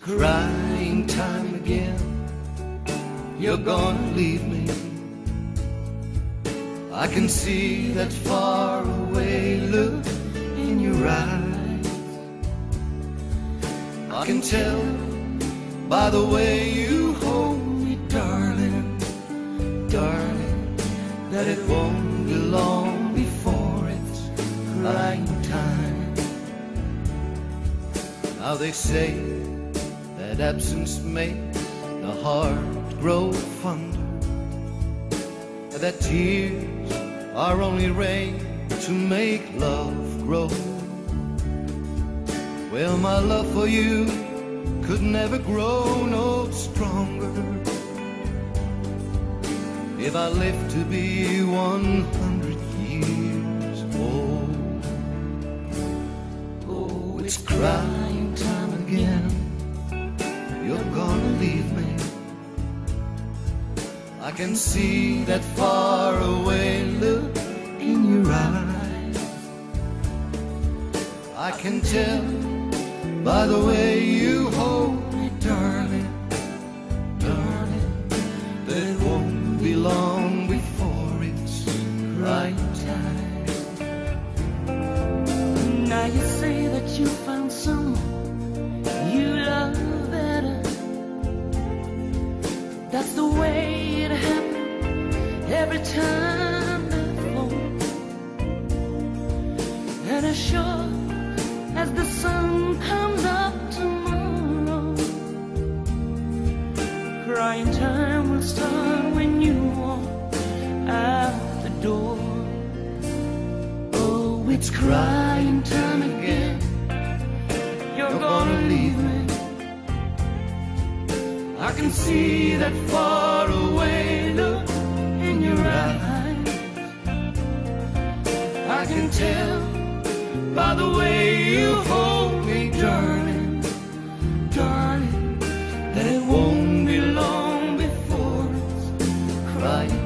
crying time again. You're gonna leave me. I can see that far away look in your eyes. I can tell by the way you hold me, darling, darling, that it won't be long before it's crying time. Now they say that absence makes the heart grow fonder, that tears are only rain to make love grow. Well, my love for you could never grow no stronger if I lived to be 100 years old. Oh, it's crying time again. Leave me. I can see that far away look in your eyes. I can tell by the way you hold me, darling, darling, that it won't be long before it's right time. That's the way it happened every time before. And as sure as the sun comes up tomorrow, crying time will start when you walk out the door. Oh, it's crying time again. You're gonna I can see that far away look in your eyes. I can tell by the way you hold me, darling, darling, that it won't be long before it's crying